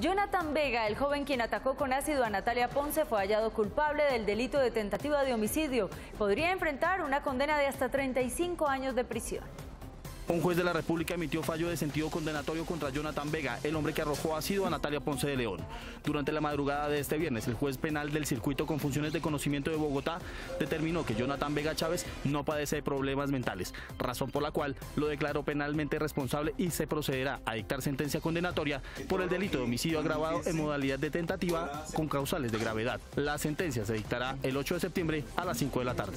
Jonathan Vega, el joven quien atacó con ácido a Natalia Ponce, fue hallado culpable del delito de tentativa de homicidio. Podría enfrentar una condena de hasta 35 años de prisión. Un juez de la República emitió fallo de sentido condenatorio contra Jonathan Vega, el hombre que arrojó ácido a Natalia Ponce de León. Durante la madrugada de este viernes, el juez penal del circuito con funciones de conocimiento de Bogotá determinó que Jonathan Vega Chávez no padece de problemas mentales, razón por la cual lo declaró penalmente responsable y se procederá a dictar sentencia condenatoria por el delito de homicidio agravado en modalidad de tentativa con causales de gravedad. La sentencia se dictará el 8 de septiembre a las 5 de la tarde.